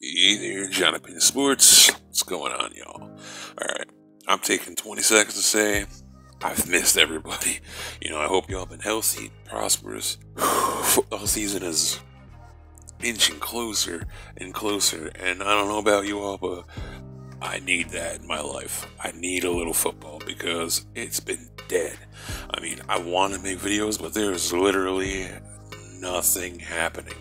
Hey there, Jonathan Sports. What's going on, y'all? Alright, I'm taking 20 seconds to say I've missed everybody. You know, I hope y'all been healthy, prosperous. Football season is inching closer and closer, and I don't know about you all, but I need that in my life. I need a little football because it's been dead. I mean, I want to make videos, but there's literally nothing happening.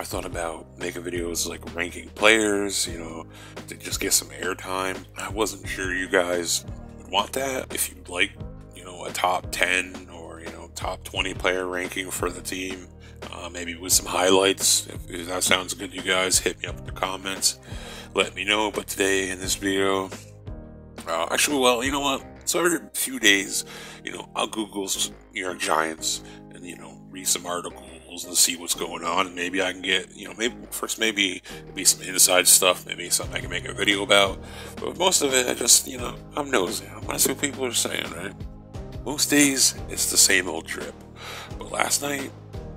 I thought about making videos like ranking players, you know, to just get some airtime. I wasn't sure you guys would want that. If you'd like, you know, a top 10 or, you know, top 20 player ranking for the team, uh, maybe with some highlights. If, if that sounds good you guys, hit me up in the comments. Let me know. But today in this video, uh, actually, well, you know what? So every few days, you know, I'll Google New York Giants and, you know, read some articles and see what's going on. And maybe I can get, you know, maybe first maybe be some inside stuff, maybe something I can make a video about. But most of it, I just, you know, I'm nosy. I want to see what people are saying, right? Most days, it's the same old trip. But last night,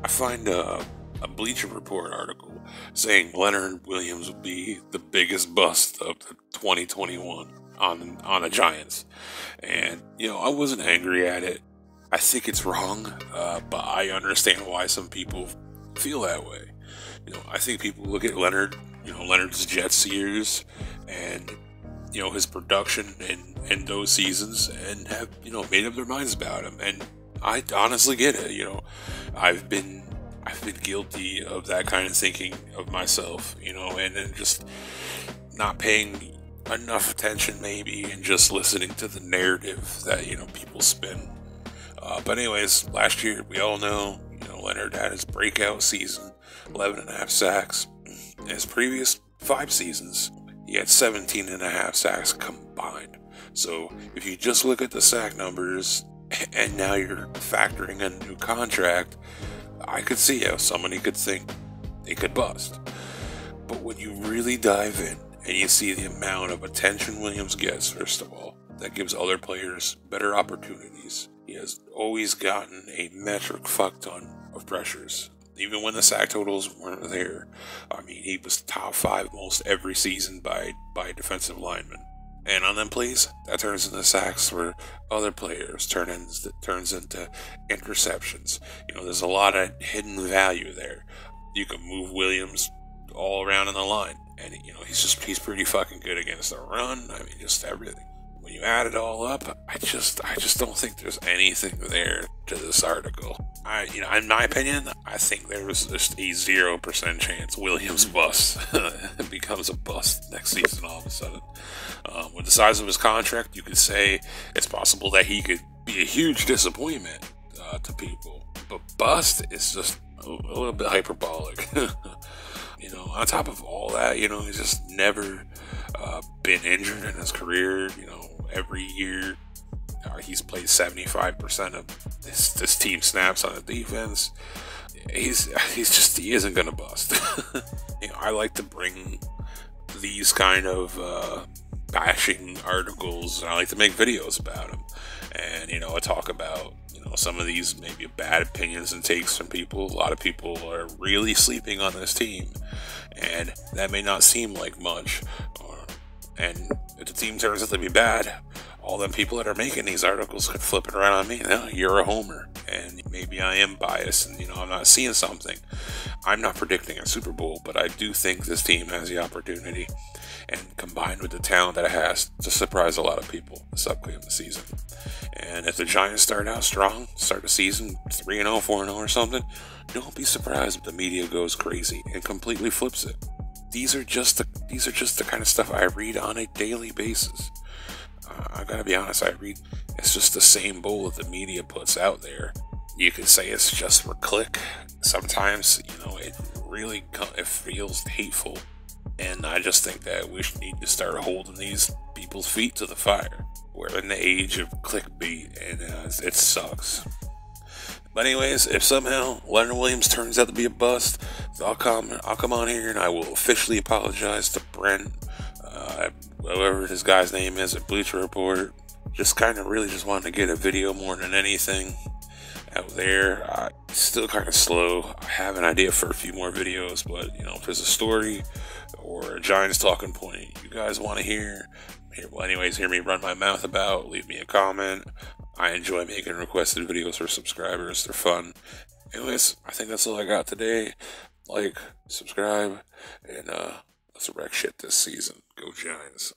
I find a, a Bleacher Report article saying Leonard Williams would be the biggest bust of the 2021 on on the Giants, and you know I wasn't angry at it. I think it's wrong, uh, but I understand why some people feel that way. You know, I think people look at Leonard, you know, Leonard's Jets years, and you know his production in in those seasons, and have you know made up their minds about him. And I honestly get it. You know, I've been I've been guilty of that kind of thinking of myself. You know, and then just not paying enough attention maybe and just listening to the narrative that you know people spin uh, but anyways, last year we all know, you know, Leonard had his breakout season, 11 and a half sacks. In his previous five seasons, he had 17 and a half sacks combined. So if you just look at the sack numbers and now you're factoring in a new contract, I could see how somebody could think they could bust. But when you really dive in and you see the amount of attention Williams gets, first of all, that gives other players better opportunities. He has always gotten a metric fuck ton of pressures. Even when the sack totals weren't there, I mean, he was top five most every season by by defensive linemen. And on them plays, that turns into sacks for other players, turn in, turns into interceptions. You know, there's a lot of hidden value there. You can move Williams all around in the line, and you know he's just he's pretty fucking good against the run. I mean, just everything when you add it all up, I just I just don't think there's anything there to this article. I you know, in my opinion, I think there's just a zero percent chance Williams bust becomes a bust next season all of a sudden. Um, with the size of his contract, you could say it's possible that he could be a huge disappointment uh, to people. But bust is just a, a little bit hyperbolic. you know, on top of all that, you know, he's just never uh, been injured in his career. You know, every year. Uh, he's played 75% of this, this team snaps on the defense. He's he's just he isn't gonna bust. you know, I like to bring these kind of uh, bashing articles. and I like to make videos about them, and you know, I talk about you know some of these maybe bad opinions and takes from people. A lot of people are really sleeping on this team, and that may not seem like much, or, and if the team turns out to be bad, all them people that are making these articles could flip it around on me. No, you're a homer, and maybe I am biased, and you know I'm not seeing something. I'm not predicting a Super Bowl, but I do think this team has the opportunity, and combined with the talent that it has, to surprise a lot of people this upcoming season. And if the Giants start out strong, start the season 3 0, 4 0 or something, don't be surprised if the media goes crazy and completely flips it these are just the these are just the kind of stuff I read on a daily basis. Uh, I gotta be honest, I read it's just the same bull that the media puts out there. You could say it's just for click. Sometimes, you know, it really it feels hateful, and I just think that we need to start holding these people's feet to the fire. We're in the age of clickbait, and uh, it sucks. But anyways, if somehow Leonard Williams turns out to be a bust, I'll come I'll come on here and I will officially apologize to Brent, uh, whoever this guy's name is at Bleacher Report. Just kind of really just wanted to get a video more than anything. out there. I still kind of slow. I have an idea for a few more videos, but you know, if there's a story or a Giants talking point you guys want to hear, here, well, anyways, hear me run my mouth about. Leave me a comment. I enjoy making requested videos for subscribers. They're fun. Anyways, I think that's all I got today. Like, subscribe, and uh, let's wreck shit this season. Go Giants.